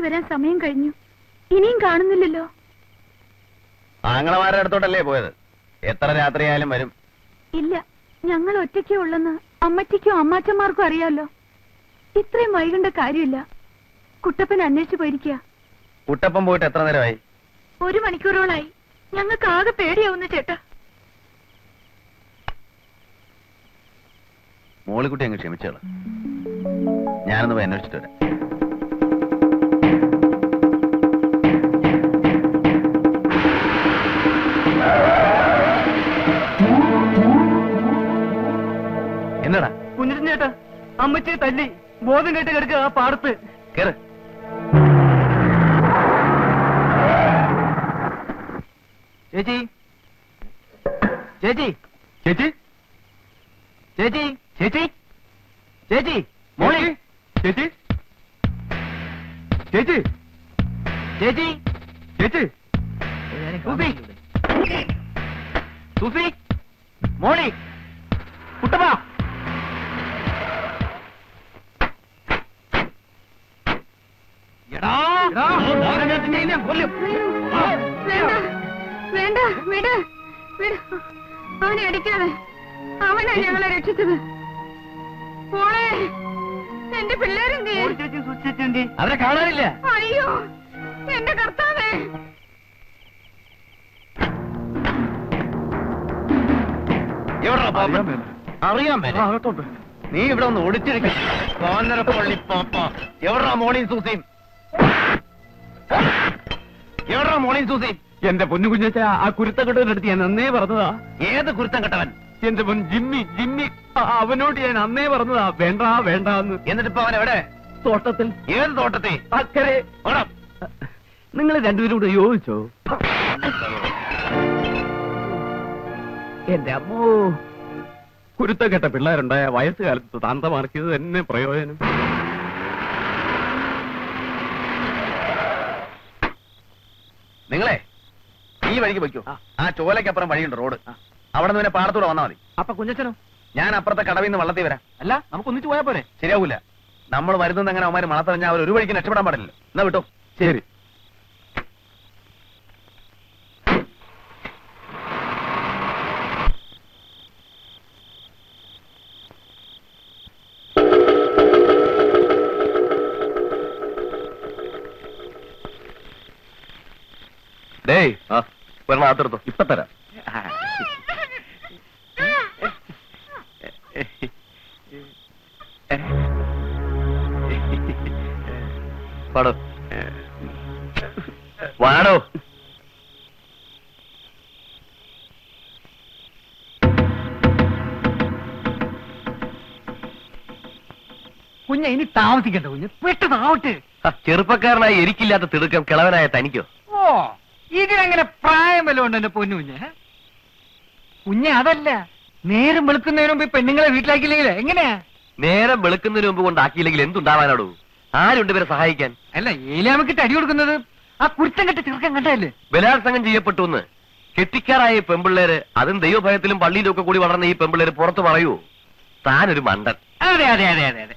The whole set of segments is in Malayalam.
തിരിച്ചു വരാൻ സമയം കഴിഞ്ഞു. ഇനിയും കാണുന്നില്ലല്ലോ. ആങ്ങളമാരുടെ അടുത്തോട്ടല്ലേ പോയത്? എത്ര രാത്രിയായാലും വരും. ഇല്ല ഞങ്ങൾ ഒറ്റയ്ക്കേ ഉള്ളെന്ന് അമ്മയ്ക്കും അമ്മാച്ചന്മാർക്കും അറിയാലോ. ഇത്രയും വൈകേണ്ട കാര്യമില്ല. കുട്ടപ്പൻ അന്വേഷിച്ചു പോയിരിക്കുക കുട്ടപ്പൻ പോയിട്ട് എത്ര നേരമായി? ഒരു മണിക്കൂറോളായി. ഞങ്ങൾക്ക് ആകെ പേടിയാവുന്നു ചേട്ടാ. മോളിക്കുട്ടി അങ്ങ് ക്ഷമിച്ചോളാം. ഞാനൊന്ന് പോയി അന്വേഷിച്ചിട്ട് വരാം. കുഞ്ഞിരൻ അമ്മച്ചിയെ തല്ലി ബോധം കേട്ട് കിടക്കുക ആ പാടത്ത്. കേറ്. ചേച്ചി. ചേച്ചി. ചേച്ചി? ചേച്ചി. ചേച്ചി? ചേച്ചി. മോളി. ചേച്ചി? ചേച്ചി? ചേച്ചി? ചേച്ചി. സൂഫി. സൂഫി. മോളി. കുട്ടപ്പ ഞാൻ നിന്നെ ഇന്ന് കൊല്ലും. വേണ്ട വേണ്ട വിട് വിട് അവനെ അടിക്കാതെ. അവനാ ഞങ്ങളെ രക്ഷിച്ചത്. പോളെ എന്റെ പിള്ളേരെന്തേ? അവരെ കാണാനില്ല. അയ്യോ എന്റെ കർത്താവേ? അറിയാൻ മേലെ. നീ ഇവിടെ ഒന്ന് ഒളിച്ചിരിക്കും പള്ളി പാപ്പ. എവിടാ മോളിയും സൂസിയും എവിടാ എന്റെ പൊന്നു കുഞ്ഞച്ച ആ കുരുത്തം അടുത്ത് ഞാൻ അന്നേ പറഞ്ഞതാ. ഏത് കുരുത്തം കെട്ടവൻ? എന്റെ പൊൻ ജിമ്മി ജിമ്മി ആ, അവനോട് ഞാൻ അന്നേ പറഞ്ഞതാ. വേണ്ട വേണ്ടാന്ന്. എന്നിട്ടിപ്പോ അവൻ എവിടെ? തോട്ടത്തിൽ. ഏത് തോട്ടത്തെ അക്കരെ. ഓടാം. നിങ്ങൾ രണ്ടുപേരും കൂടെ യോജിച്ചോ? എന്റെ അമ്മോ. കുരുത്തം കെട്ട പിള്ളേരുണ്ടായ വയസ്സുകാലത്ത് താന്തമാർക്കിയത് തന്നെ പ്രയോജനം. നിങ്ങളെ ഈ വഴിക്ക് വയ്ക്കൂ ആ. ചോലക്കപ്പുറം വഴിയുണ്ട് റോഡ്. അവിടെ നിന്ന് പിന്നെ പാടത്തൂടെ വന്നാൽ മതി. അപ്പൊ കുഞ്ഞച്ചനോ? ഞാൻ അപ്പുറത്തെ കടവിൽ നിന്ന് വള്ളത്തിൽ വരാം. അല്ല നമുക്ക് ഒന്നിച്ചു പോയാ പോരെ. ശരിയാവൂല. നമ്മൾ വരുന്നത് അങ്ങനെ അവന്മാര് മണത്തറിഞ്ഞാൽ അവർ ഒരു വഴിക്ക് രക്ഷപ്പെടാൻ പാടില്ല എന്നാ വിട്ടോ? ശരി. ഡേയ് ഒരെണ്ണം അകത്തെടുത്തോ. ഇപ്പൊ തരാം. പാടോ. വാടോ. കുഞ്ഞ ഇനി താമസിക്കണ്ട കുഞ്ഞ്. പെട്ടെന്നാവട്ടെ ചെറുപ്പക്കാരനായി എനിക്കില്ലാത്ത തിടുക്കം കിളവനായ തനിക്കോ? ഓ. ഇതിനങ്ങനെ പ്രായം വല്ലതും ഉണ്ട് എന്റെ പൊന്നു കുഞ്ഞ്? അതല്ല. നേരം വെളുക്കുന്നതിന് മുമ്പ് ഈ പെണ്ണുങ്ങളെ വീട്ടിലാക്കിയില്ലെങ്കിലേ എങ്ങനെയാ? നേരം വെളുക്കുന്നതിന് മുമ്പ് കൊണ്ടാക്കിയില്ലെങ്കിൽ എന്തുണ്ടാവാനാടോ? ആരുണ്ട് ഇവരെ സഹായിക്കാൻ? അല്ല ഏലാമക്കിട്ട് അടി കൊടുക്കുന്നത് ആ കുരുത്തം കെട്ട ചെറുക്കൻ കണ്ടല്ലേ ബലാത്സംഗം ചെയ്യപ്പെട്ടു എന്ന്. കെട്ടിക്കാറായ ഈ പെമ്പിള്ളേര് അതും ദൈവഭയത്തിലും പള്ളിയിലും ഒക്കെ കൂടി വളർന്ന ഈ പെമ്പിള്ളേര് പുറത്ത് പറയൂ. താനൊരു മണ്ടൻ. അതെ അതെ അതെ അതെ അതെ?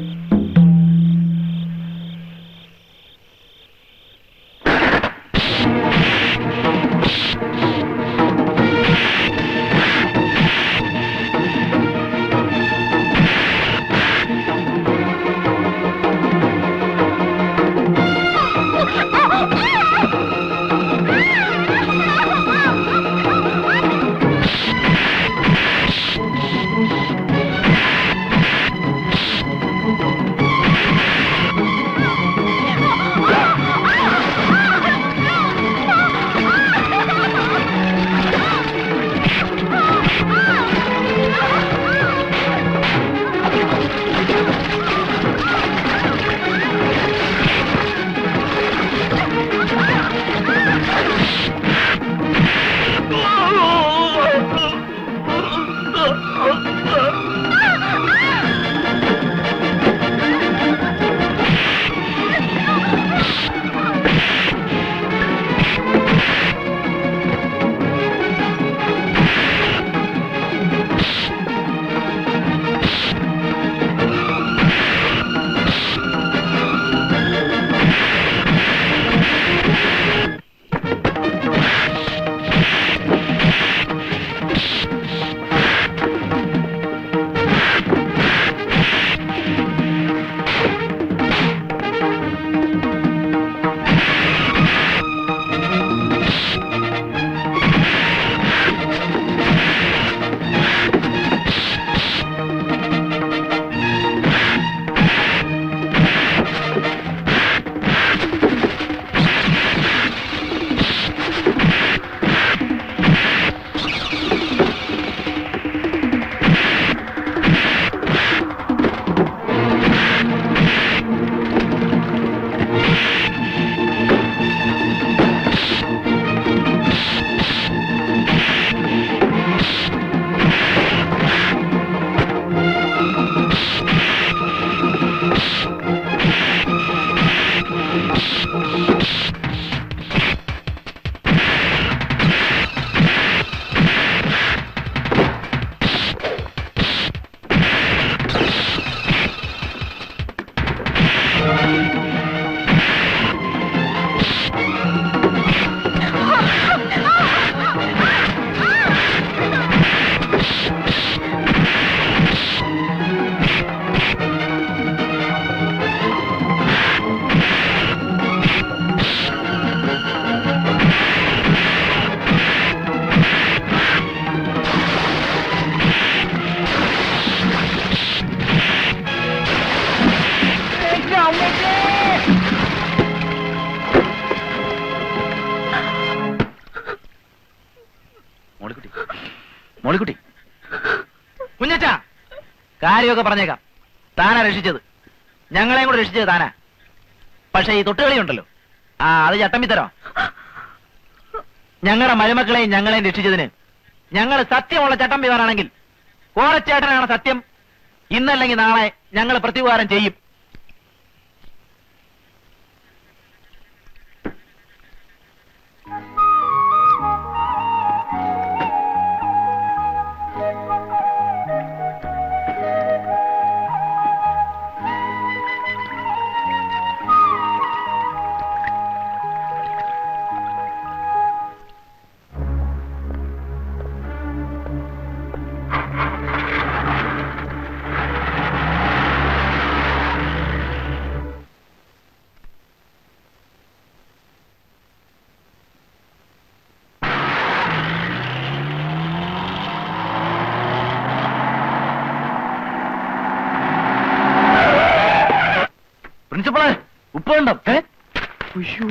കാര്യമൊക്കെ പറഞ്ഞേക്കാം. താനാ രക്ഷിച്ചത്. ഞങ്ങളെയും കൂടെ രക്ഷിച്ചത് താനാ. പക്ഷെ ഈ തൊട്ടുകളി ഉണ്ടല്ലോ ആ അത് ചട്ടമ്പിത്തരോ ഞങ്ങളുടെ മരുമക്കളെയും ഞങ്ങളെയും രക്ഷിച്ചതിന് ഞങ്ങൾ സത്യമുള്ള ചട്ടമ്പിവാറാണെങ്കിൽ കോറച്ചേട്ടനാണ് സത്യം. ഇന്നല്ലെങ്കിൽ നാളെ ഞങ്ങൾ പ്രത്യുപകാരം ചെയ്യും. ഉപ്പുണ്ടോ അയ്യോ.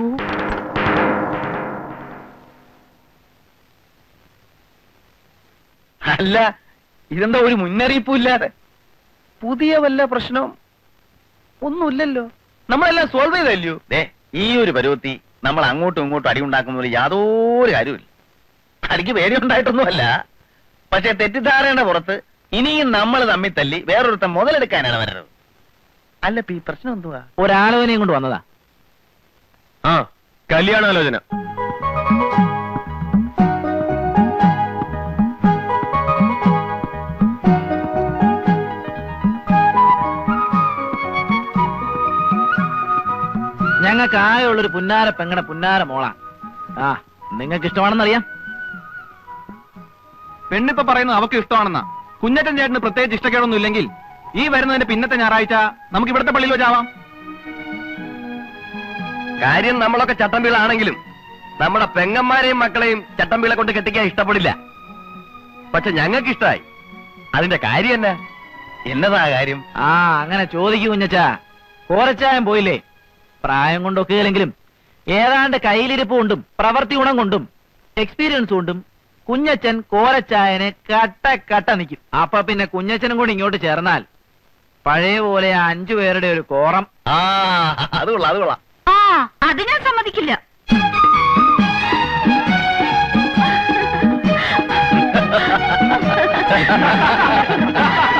അല്ല ഇതെന്താ ഒരു മുന്നറിയിപ്പും ഇല്ലാതെ? പുതിയ വല്ല പ്രശ്നവും ഒന്നുമില്ലല്ലോ. നമ്മളെല്ലാം സോൾവ് ചെയ്തല്ലോ ദേ ഈ ഒരു പരുവത്തി നമ്മൾ അങ്ങോട്ടും ഇങ്ങോട്ടും അടി ഉണ്ടാക്കുന്നതിൽ യാതൊരു കാര്യമില്ല അടിക്ക് പേടിയുണ്ടായിട്ടൊന്നുമല്ല. പക്ഷെ തെറ്റിദ്ധാരണയുടെ പുറത്ത് ഇനിയും നമ്മൾ തമ്മിൽ തല്ലി വേറൊരുത്തം മുതലെടുക്കാനാണ് വരുന്നത് അല്ല ഈ പ്രശ്നം എന്തുവാ? ഒരാലോചനയും കൊണ്ട് വന്നതാ. ആ കല്യാണാലോചന ഞങ്ങൾക്ക് ഒരു പുന്നാര പെങ്ങടെ പുന്നാര മോള. ആ നിങ്ങൾക്ക് ഇഷ്ടമാണെന്നറിയാം. പെണ്ണിപ്പ പറയുന്നത് അവക്ക് ഇഷ്ടമാണെന്നാ. കുഞ്ഞറ്റൻ ചേട്ടന് പ്രത്യേകിച്ച് ഇഷ്ടക്കേടൊന്നും ഇല്ലെങ്കിൽ ഈ വരുന്നതിന്റെ പിന്നത്തെ ഞായറാഴ്ച നമുക്ക് ഇവിടുത്തെ പള്ളിയിൽ വെച്ചാവാം കാര്യം നമ്മളൊക്കെ ചട്ടമ്പികളാണെങ്കിലും നമ്മുടെ പെങ്ങന്മാരെയും മക്കളെയും ചട്ടമ്പികളെ കൊണ്ട് കെട്ടിക്കാൻ ഇഷ്ടപ്പെടില്ല. പക്ഷെ ഞങ്ങൾക്ക് ഇഷ്ടമായി. അതിന്റെ കാര്യം എന്നാ? എന്നതാ കാര്യം? ആ അങ്ങനെ ചോദിക്കൂ കുഞ്ഞച്ചാ. കോരച്ചായം പോയില്ലേ? പ്രായം കൊണ്ടൊക്കെയില്ലെങ്കിലും ഏതാണ്ട് കയ്യിലിരിപ്പ് കൊണ്ടും പ്രവൃത്തി ഗുണം കൊണ്ടും എക്സ്പീരിയൻസ് കൊണ്ടും കുഞ്ഞച്ചൻ കോരച്ചായനെ കട്ട കട്ട നിൽക്കും. അപ്പൊ പിന്നെ കുഞ്ഞച്ചനും കൂടി ഇങ്ങോട്ട് ചേർന്നാൽ പഴയ പോലെ അഞ്ചു പേരുടെ ഒരു കോറം. ആ അത് കൊള്ളാം അത് കൊള്ളാം. ആ അത് ഞാൻ സമ്മതിക്കില്ല.